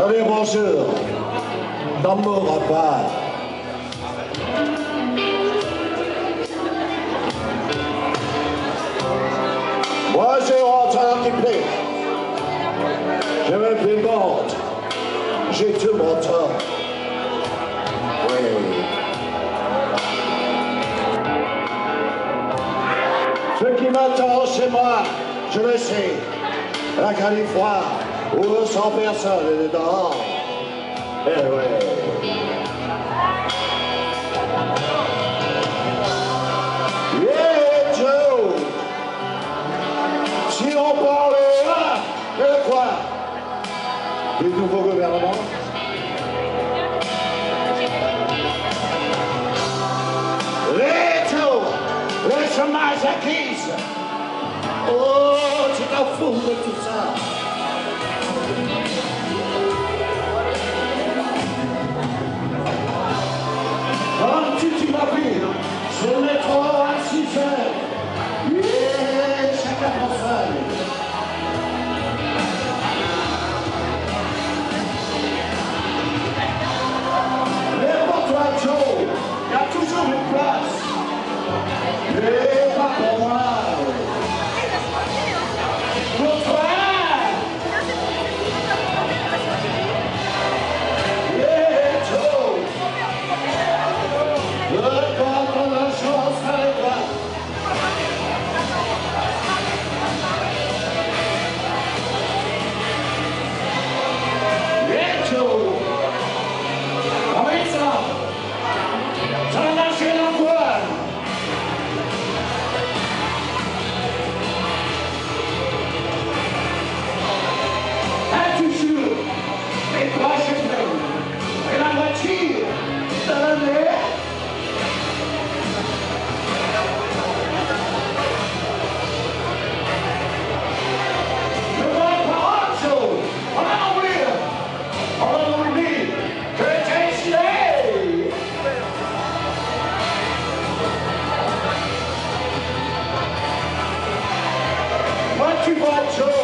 Allez, bonjour. Dans mon repas. Moi, j'ai un petit peu. Je me fais morte. J'ai tout mon temps. Oui. Ce qui m'attend chez moi, je le sais. La Californie, où 100 personnes dedans. Eh oui. Yeah, Joe! Si on parle là, de quoi? Du nouveau gouvernement Les taux, le chômage. Oh, tu t'en fous de tout ça. Look up on the shores, Moi tu vois Joe